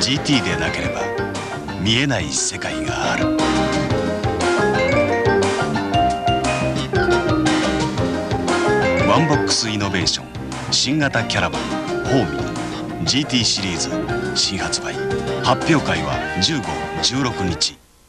GT でなければ見えない世界がある。ワンボックスイノベーション新型キャラバンホーミー GT シリーズ新発売。発表会は1516日。